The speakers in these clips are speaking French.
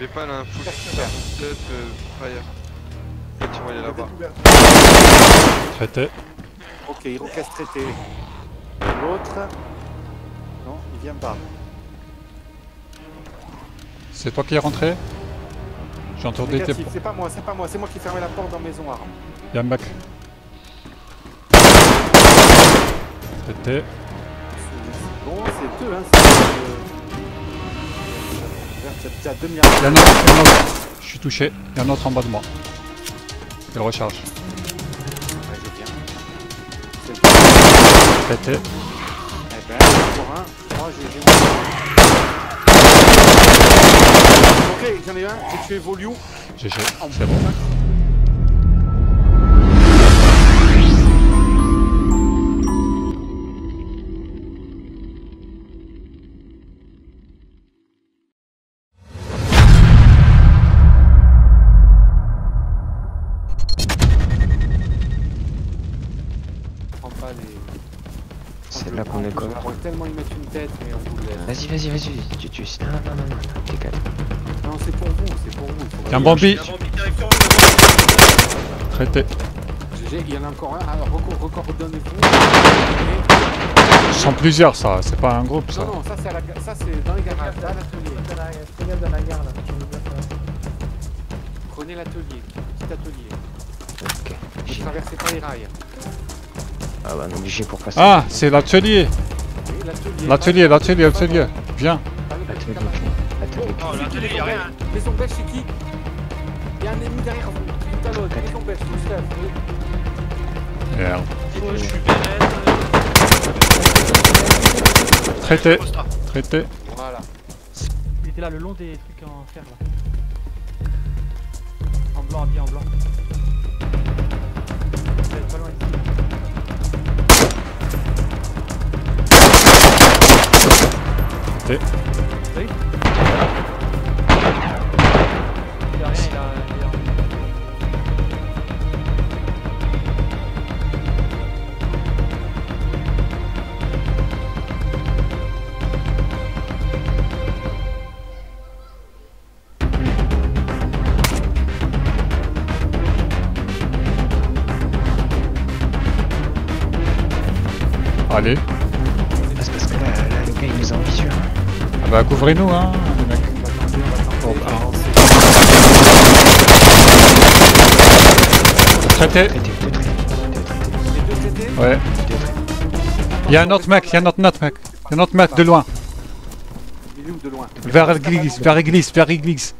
Bépal a un full euh, fire. Peut-être tu vas aller là-bas. Traité. Ok, Iroquois traité. L'autre. Non, il vient pas. C'est toi qui es rentré J'ai entendu tes... C'est pas moi, c'est pas moi, c'est moi qui fermais la porte dans maison arme. Y'a un mec. Traité. Bon, c'est deux, hein. Regarde, t'as deux milliards. Y'a un autre, y'a un autre. Je suis touché. Y'a un autre en bas de moi. Il recharge. Ouais, le Traité. Eh ben, encore un. Moi, j'ai. j'ai- Ok, j'en ai un, j'ai tué Voliou. GG. C'est bon. C'est là qu'on est quoi. On pourrait tellement y mettre une tête, mais on vous le laisse. Vas-y, vas-y, vas-y. Tu, tu... Non, non, non, non, non. T'es calme. Non, c'est pour vous, c'est pour vous. pas- Bambi. Traité. GG, il y en a encore un. Alors, record, recordonnez-vous. Sont plusieurs, ça. C'est pas un groupe, ça. Non, non, ça c'est à la ga- ça c'est dans les garages, dans l'atelier. Fais gaffe dans la gare là. Prenez l'atelier, petit atelier. Ok. J'ai- traversez pas les rails. Ah bah, on est obligé pour passer. Ah, c'est l'atelier. Oui, l'atelier. L'atelier, l'atelier, l'atelier. Viens. L'atelier L'atelier. Oh, l'atelier, y'a rien. Maison belge, c'est qui? Il y a un ennemi derrière vous. L'autre, maison belge, tout seul. Merde. Je suis bête. Traité. Traité. Voilà. Il était là le long des trucs en fer là. En blanc, habillé en blanc. Vous êtes pas loin ici. Traité. T'as il nous a en visu. Ah bah, couvrez-nous, hein, les mecs. On va avancer. Traité. Traité, deux traités. Deux traités. Les deux traités Ouais. Deux traités. Il y a un autre mec, il y a un autre, mec. Il y a un autre mec de loin. Il est où de loin? Vers l'église, vers l'église, vers l'église.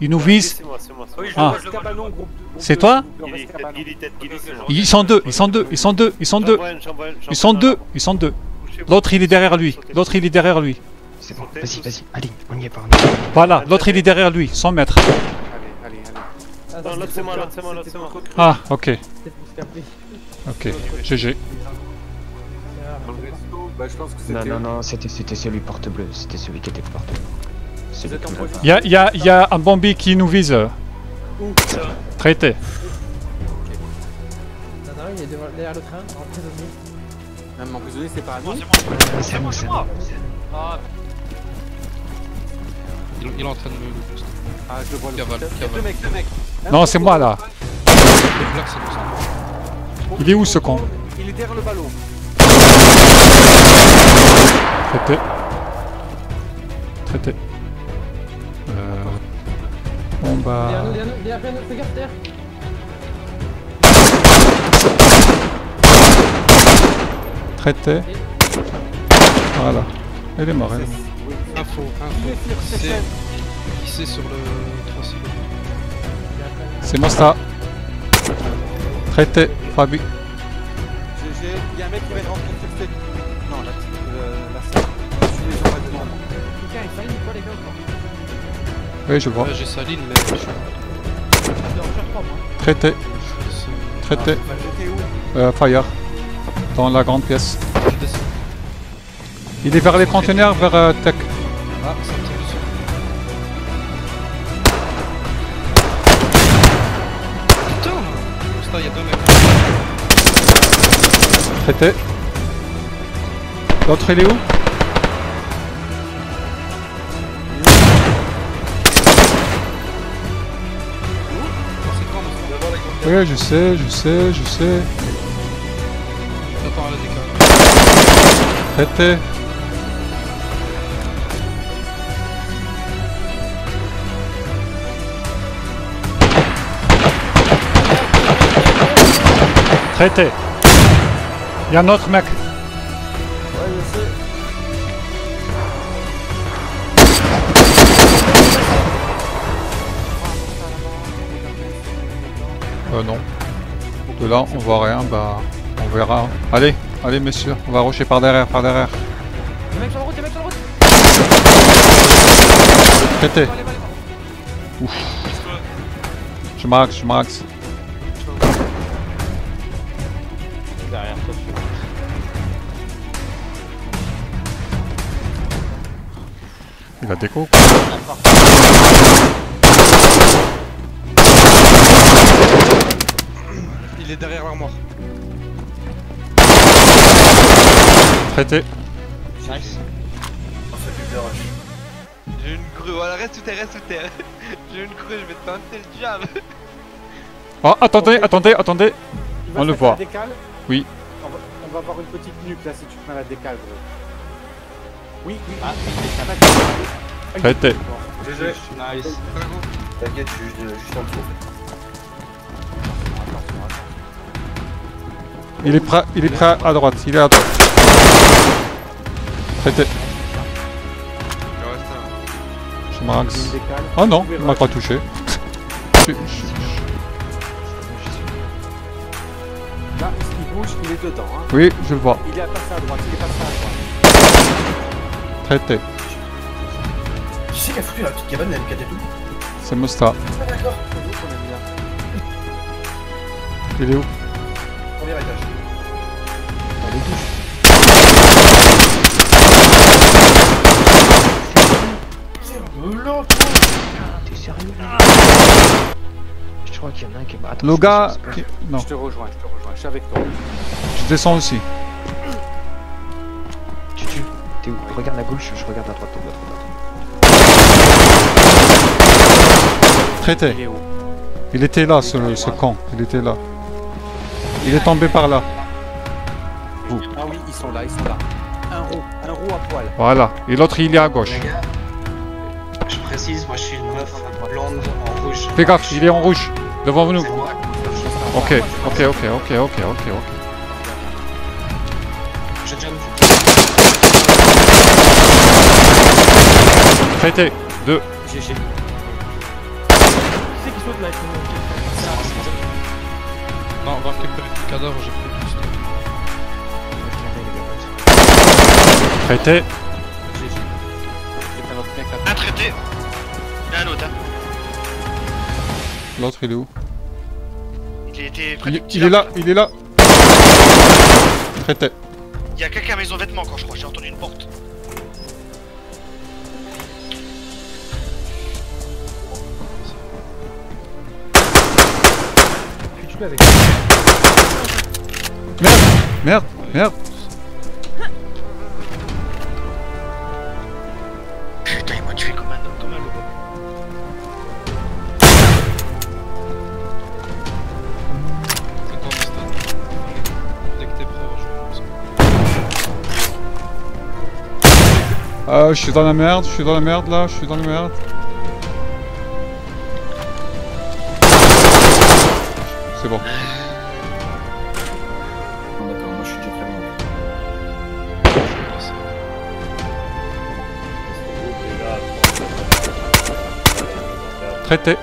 Il nous vise. C'est moi, c'est moi. c'est Oui, moi. je le Ah. C'est toi? C'est moi. Ils sont deux, ils sont deux, ils sont deux, ils sont deux. Ils sont deux, ils sont deux. L'autre il est derrière lui. L'autre il est derrière lui. C'est bon. Vas-y, vas-y. Allez, on y est pas. Voilà, l'autre il est derrière lui, 100 mètres. Allez, allez, allez. Ah, Non, l'autre c'est moi, l'autre c'est moi, l'autre c'est moi. Ah, ok, ok. GG. Bah, je pense que Non, non, non, c'était c'était celui porte bleu. C'était celui qui était porte bleu. Il y a, il y, a, il y a un Bambi qui nous vise. Ça. Traité. Il y en a un, il est devant- derrière le train, en prisonnier. Même emprisonné, c'est pas à nous. Non, c'est moi. C'est moi. Ah, Il, il est en train de me le boost. Ah, je le vois le Cavale, Il y a cavale. deux mecs, deux mecs. Non, c'est moi là. Il est où, ce con Il est derrière le ballon. Traité. Traité. Euh... Bon bah... Derrière nous, derrière nous, derrière nous, fais gaffe, derrière. Traité. Voilà. Il est mort, il est mort. Info, Il info. est sur C'est- sur le 3 silo. C'est Mosta. Traité. Fabi. GG, il y a un mec qui va sur cette. Non, la, euh, la salle. Je suis les gens là-dedans. Quelqu'un est failli, quoi les gars ou pas? Oui, je vois. Ouais, j'ai Saline, mais je suis. Traité. Traité. Bah, j'étais où? Euh, fire. Dans la grande pièce. Il est vers les trentenaires, vers euh, Tech. Ah, ça Traité. L'autre, il est où? Oui, je sais, je sais, je sais. Décale. Traité. Traité. Il y a un autre mec. Ouais, je sais. Euh, non. De là, on voit rien, bah, on verra. Allez, allez, messieurs, on va rusher par derrière, par derrière. Y'a mec sur la route, y'a mec sur la route allez, allez. Je max, je max. Derrière toi, tu Il a déco. Il est derrière l'armoire. Traité. Nice. J'ai une crue, voilà, reste sous terre, reste sous terre. J'ai une crue, je vais te tenter le jab. Oh, attendez, attendez, attendez. Il va On le voit. Oui. On va, on va avoir une petite nuque là si tu à la décale, gros. Oui, oui, ah, oui. Désolé. Nice. T'inquiète, je suis juste juste en dessous. Il est prêt, il est prêt à droite, il est à droite. Traité. Je max. Oh non, il m'a pas touché. Je- je- Là, il bouge, il est dedans. Hein. Oui, je le vois. Il est passé à droite, il est passé à droite. Traité. Qui c'est qui a foutu la petite cabane avec et tout C'est Mosta. Ah d'accord, C'est nous qu'on a mis là. Il est où? Premier étage. C'est Je crois qu'il y en a un qui Le gars... qui- Non, Je te rejoins, je te rejoins, je suis avec toi. je descends aussi. Tu tues. T'es où? Regarde à gauche, je regarde à droite, à droite, à droite. Traité. Il est où? Il était là, ce, ce camp. Il était là. Il est tombé par là. Ah oui, ils sont là, ils sont là. Un roux, un roux à poil. Voilà. Et l'autre, il est à gauche. Précise, moi je suis une meuf blonde en rouge. Fais gaffe, il est en rouge. Devant nous. Ok, ok, ok, ok, ok, ok, ok. Je jump. Traité. Deux. GG. Qui c'est qui saute là Non, on va récupérer le cadavre, j'ai pris tout ça. Traité. Un mec à hein. L'autre, il est où Il était près il, du petit il est là, il est là. Traité. Il y a quelqu'un à maison vêtements quand je crois, j'ai entendu une porte. Merde, merde, merde. Euh, je suis dans la merde, je suis dans la merde là, je suis dans la merde. C'est bon. D'accord, moi je suis déjà très loin. Traité.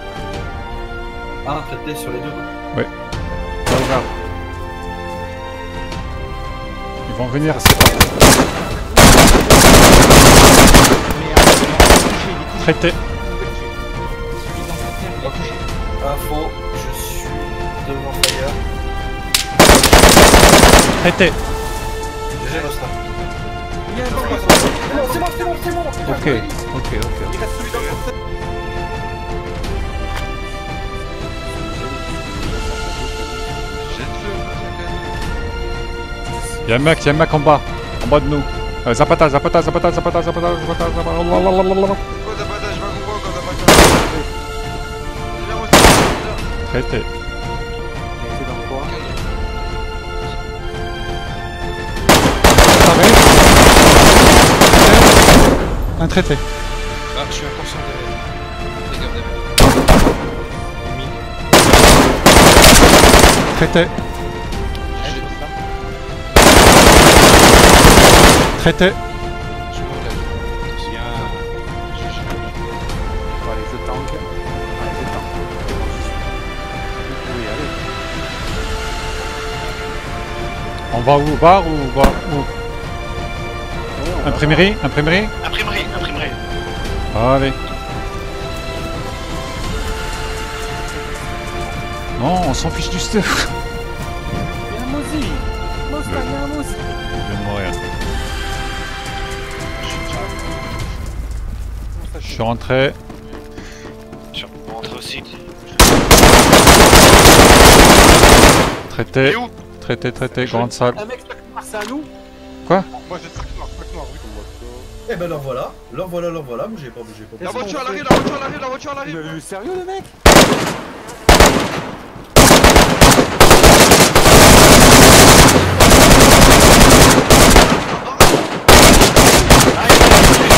Ah, traité sur les deux. Regarde. Ils vont venir, c'est pas. Traité. Info, je suis devant Fire. Traité. J'ai. C'est bon, c'est bon, c'est bon Ok, ok, ok. Il reste celui dans le Y'a un mec, y'a un mec en bas. En bas de nous. Euh, Zapata, Zapata, Zapata, Zapata, Zapata, Zapata, Zapata, Traité. Un traité. Ah, je suis inconscient des dégâts de Traité. Aller. On va où au bar ou on va où? Imprimerie Imprimerie? Imprimerie, imprimerie. Allez. Non, on s'en fiche du stuff. Suis rentré. On rentre aussi. Traité. Traité, traité, grande salle. Un mec, c'est à nous Moi j'ai sac noir, sac noir, oui. Eh ben leur voilà, leur voilà, leur voilà, bougez pas, bougez pas. La voiture, elle arrive, la voiture, elle arrive, la voiture, elle arrive. eu sérieux le mec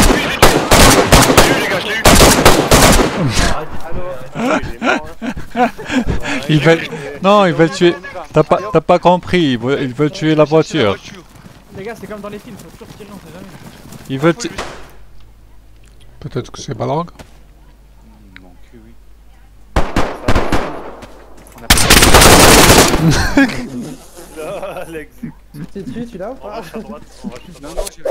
Je l'ai eu les gars, je l'ai eu. Ils veulent... Non, ils veulent tuer... T'as pas, t'as pas compris, ils veulent, ils veulent tuer la voiture. Les gars, c'est comme dans les films, faut toujours tirer, on sait jamais. Ils veulent... tu- Peut-être que c'est Balang. Alex. Tu tué, tu l'as ou à droite. Non, non, j'ai.